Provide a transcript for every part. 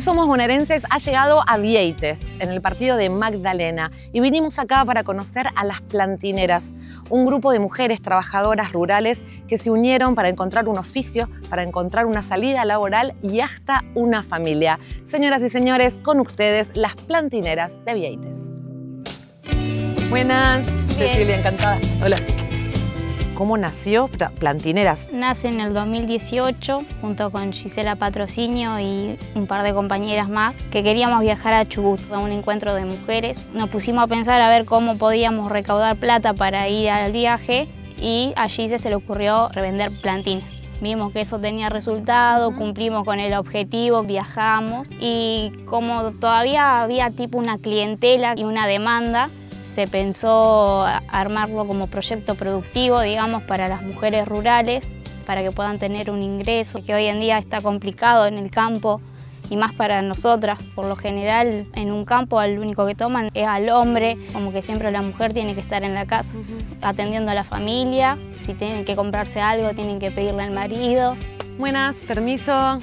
Somos Bonaerenses ha llegado a Vieites, en el partido de Magdalena, y vinimos acá para conocer a las plantineras, un grupo de mujeres trabajadoras rurales que se unieron para encontrar un oficio, para encontrar una salida laboral y hasta una familia. Señoras y señores, con ustedes, las plantineras de Vieites. Buenas, Cecilia, encantada. Hola. ¿Cómo nació Plantineras? Nace en el 2018 junto con Gisela Patrocinio y un par de compañeras más que queríamos viajar a Chubut a un encuentro de mujeres. Nos pusimos a pensar a ver cómo podíamos recaudar plata para ir al viaje y allí se le ocurrió revender plantines. Vimos que eso tenía resultado, cumplimos con el objetivo, viajamos y como todavía había tipo una clientela y una demanda, se pensó armarlo como proyecto productivo, digamos, para las mujeres rurales, para que puedan tener un ingreso, que hoy en día está complicado en el campo y más para nosotras. Por lo general, en un campo al único que toman es al hombre, como que siempre la mujer tiene que estar en la casa, atendiendo a la familia. Si tienen que comprarse algo, tienen que pedirle al marido. Buenas, permiso.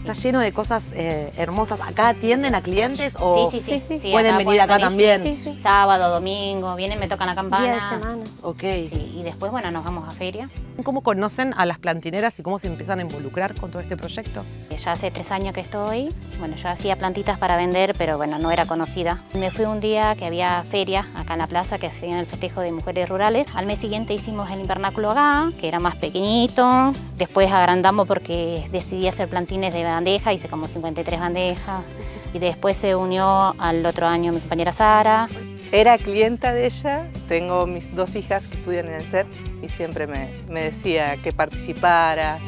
Está lleno de cosas eh, hermosas. ¿Acá atienden a clientes o sí, sí, sí, pueden venir acá también? Sábado, domingo, vienen, me tocan la campana. Día de semana. Ok. y después, bueno, nos vamos a feria. ¿Cómo conocen a las plantineras y cómo se empiezan a involucrar con todo este proyecto? Ya hace tres años que estoy. Bueno, yo hacía plantitas para vender, pero bueno, no era conocida. Me fui un día que había feria acá en la plaza que hacían el festejo de mujeres rurales. Al mes siguiente hicimos el invernáculo acá, que era más pequeñito. Después agrandamos porque decidí hacer plantines de bandeja, hice como 53 bandejas. Y después se unió al otro año mi compañera Sara. Era clienta de ella, tengo mis dos hijas que estudian en el CEP y siempre me, me decía que participara.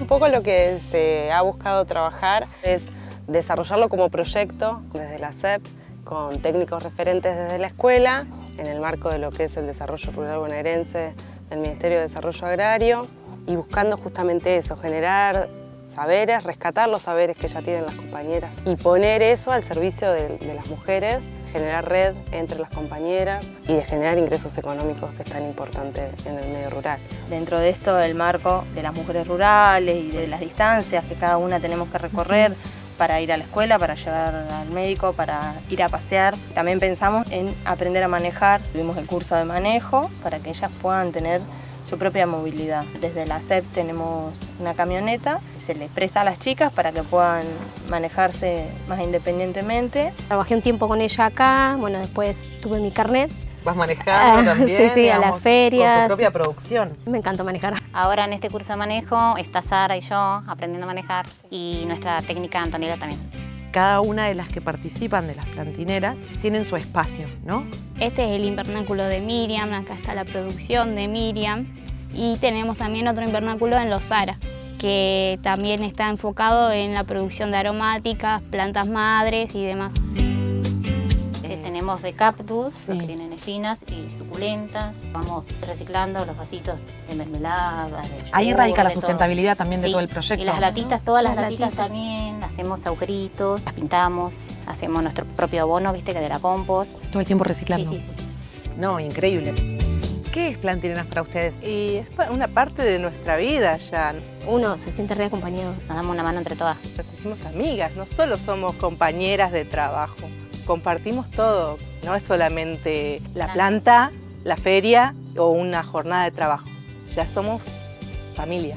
Un poco lo que se ha buscado trabajar es desarrollarlo como proyecto desde la CEP, con técnicos referentes desde la escuela, en el marco de lo que es el desarrollo rural bonaerense del Ministerio de Desarrollo Agrario, y buscando justamente eso, generar saberes, rescatar los saberes que ya tienen las compañeras y poner eso al servicio de, las mujeres, generar red entre las compañeras y de generar ingresos económicos que es tan importante en el medio rural. Dentro de esto, el marco de las mujeres rurales y de las distancias que cada una tenemos que recorrer, para ir a la escuela, para llevar al médico, para ir a pasear. También pensamos en aprender a manejar. Tuvimos el curso de manejo para que ellas puedan tener su propia movilidad. Desde la SEP tenemos una camioneta, se les presta a las chicas para que puedan manejarse más independientemente. Trabajé un tiempo con ella acá, bueno, después tuve mi carnet. ¿Vas manejando ah, también? Sí, sí, a las ferias. Con tu propia producción. Me encanta manejar. Ahora en este curso de manejo está Sara y yo aprendiendo a manejar y nuestra técnica Antonella también cada una de las que participan de las plantineras tienen su espacio, ¿no? Este es el invernáculo de Miriam, acá está la producción de Miriam y tenemos también otro invernáculo en Los Sara, que también está enfocado en la producción de aromáticas, plantas madres y demás. Eh, tenemos de cactus, que tienen espinas y suculentas. Vamos reciclando los vasitos de mermelada. Ahí radica la sustentabilidad también de todo el proyecto. Y las latitas, todas las, latitas, también, hacemos agujeritos, las pintamos, hacemos nuestro propio abono, viste, que de la compost. Todo el tiempo reciclando. Sí, sí, sí. No, increíble. ¿Qué es Plantineras para ustedes? Y es una parte de nuestra vida ya. Uno se siente reacompañado. Nos damos una mano entre todas. Nos hicimos amigas, no solo somos compañeras de trabajo. Compartimos todo. No es solamente la planta, la feria o una jornada de trabajo. Ya somos familia.